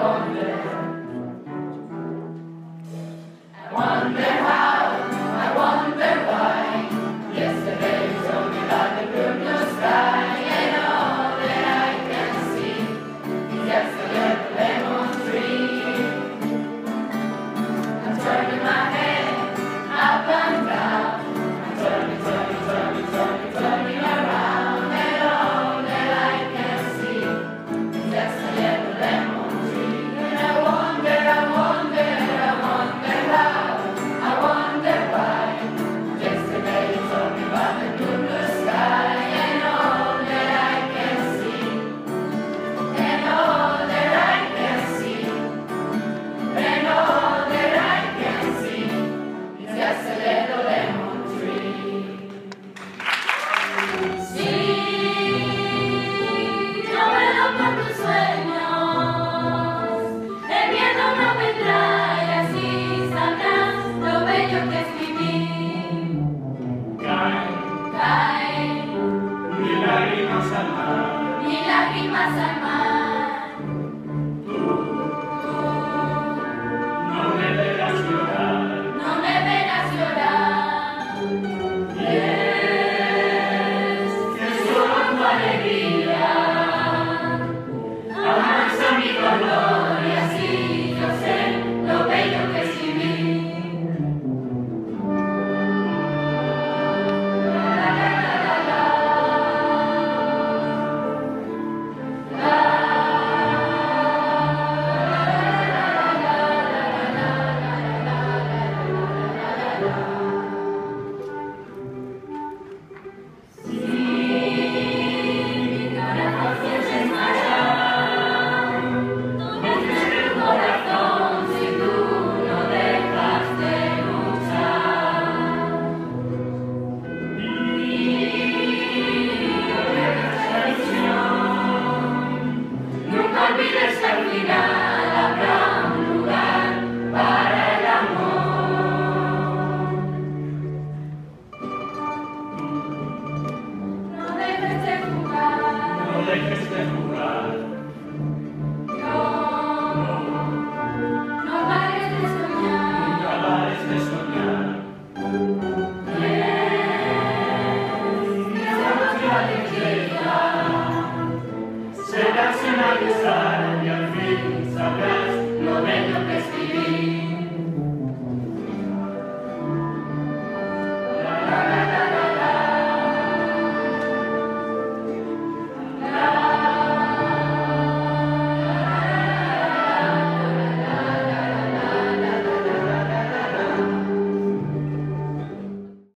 upon them. さいませ。Praise be.